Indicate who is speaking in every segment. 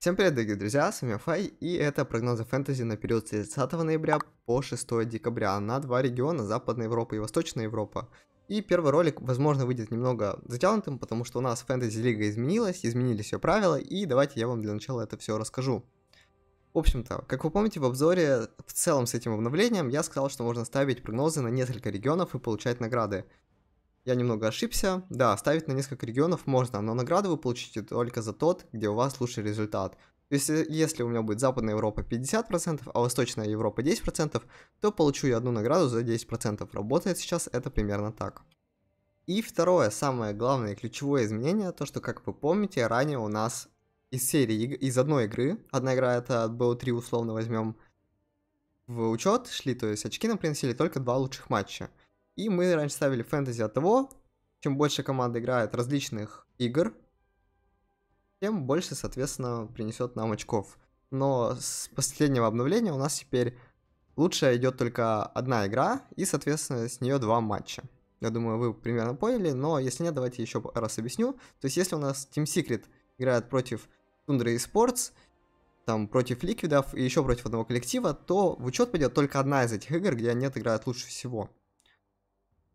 Speaker 1: Всем привет, дорогие друзья, с вами Фай, и это прогнозы фэнтези на период с 30 ноября по 6 декабря на два региона, Западная Европа и Восточная Европа. И первый ролик, возможно, выйдет немного затянутым, потому что у нас фэнтези-лига изменилась, изменились ее правила, и давайте я вам для начала это все расскажу. В общем-то, как вы помните, в обзоре в целом с этим обновлением я сказал, что можно ставить прогнозы на несколько регионов и получать награды. Я немного ошибся. Да, ставить на несколько регионов можно, но награду вы получите только за тот, где у вас лучший результат. То есть, э, если у меня будет Западная Европа 50%, а Восточная Европа 10%, то получу я одну награду за 10%. Работает сейчас это примерно так. И второе, самое главное ключевое изменение, то что, как вы помните, ранее у нас из серии, из одной игры, одна игра это от BO3 условно возьмем, в учет шли, то есть очки нам приносили только два лучших матча. И мы раньше ставили фэнтези от того, чем больше команда играет различных игр, тем больше, соответственно, принесет нам очков. Но с последнего обновления у нас теперь лучше идет только одна игра, и, соответственно, с нее два матча. Я думаю, вы примерно поняли, но если нет, давайте еще раз объясню. То есть, если у нас Team Secret играет против Tundra Esports, там против ликвидов и еще против одного коллектива, то в учет пойдет только одна из этих игр, где они играют лучше всего.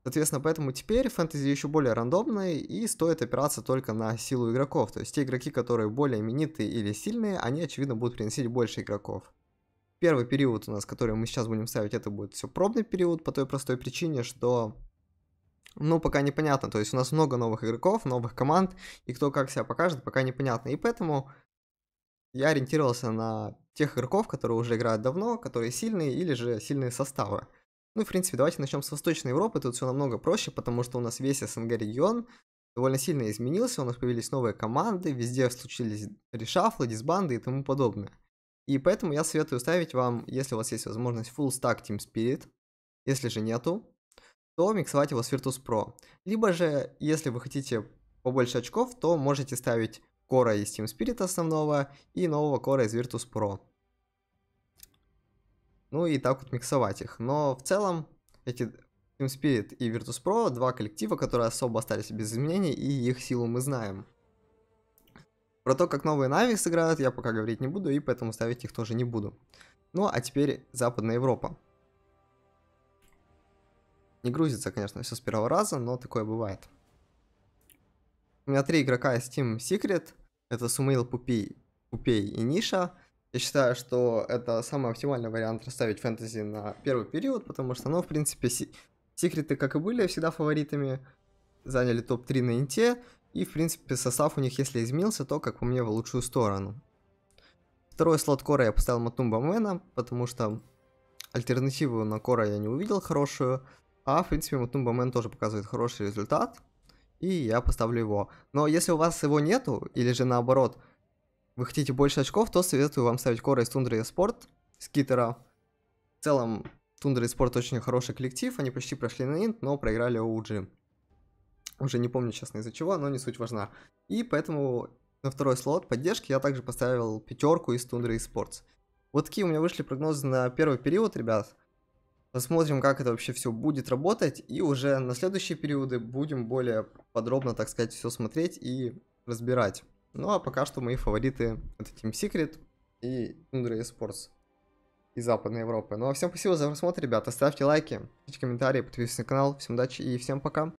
Speaker 1: Соответственно, поэтому теперь фэнтези еще более рандомные и стоит опираться только на силу игроков. То есть те игроки, которые более именитые или сильные, они, очевидно, будут приносить больше игроков. Первый период у нас, который мы сейчас будем ставить, это будет все пробный период по той простой причине, что ну, пока непонятно. То есть у нас много новых игроков, новых команд, и кто как себя покажет, пока непонятно. И поэтому я ориентировался на тех игроков, которые уже играют давно, которые сильные или же сильные составы. Ну в принципе, давайте начнем с Восточной Европы. Тут все намного проще, потому что у нас весь СНГ регион довольно сильно изменился, у нас появились новые команды, везде случились решафлы, дисбанды и тому подобное. И поэтому я советую ставить вам, если у вас есть возможность, Full Stack Team Spirit. Если же нету, то миксовать его с Virtus Pro. Либо же, если вы хотите побольше очков, то можете ставить кора из Team Spirit основного и нового кора из Virtus Pro ну и так вот миксовать их. Но в целом эти Team Spirit и Virtus Pro два коллектива, которые особо остались без изменений, и их силу мы знаем. Про то, как новые Na'Vi сыграют, я пока говорить не буду, и поэтому ставить их тоже не буду. Ну, а теперь Западная Европа. Не грузится, конечно, все с первого раза, но такое бывает. У меня три игрока из Team Secret. Это SumaiL, Puppey, Puppey и Nisha. Я считаю, что это самый оптимальный вариант расставить фэнтези на первый период, потому что, ну, в принципе, секреты, как и были, всегда фаворитами, заняли топ-3 на инте, и, в принципе, состав у них, если изменился, то, как по мне, в лучшую сторону. Второй слот Кора я поставил MATUMBAMAN а, потому что альтернативу на Кора я не увидел хорошую, а, в принципе, MATUMBAMAN тоже показывает хороший результат, и я поставлю его. Но если у вас его нету, или же наоборот, вы хотите больше очков, то советую вам ставить Кора из Tundra Esports, Skiter а. В целом, Тундра и Спорт очень хороший коллектив, они почти прошли на Инт, но проиграли OG. Уже не помню, честно, из-за чего, но не суть важна. И поэтому на второй слот поддержки я также поставил пятерку из Тундра и Спортс. Вот такие у меня вышли прогнозы на первый период, ребят. Посмотрим, как это вообще все будет работать, и уже на следующие периоды будем более подробно, так сказать, все смотреть и разбирать. Ну а пока что мои фавориты это Team Secret и Tundra Esports из Западной Европы. Ну а всем спасибо за просмотр, ребята. Ставьте лайки, пишите комментарии, подписывайтесь на канал. Всем удачи и всем пока.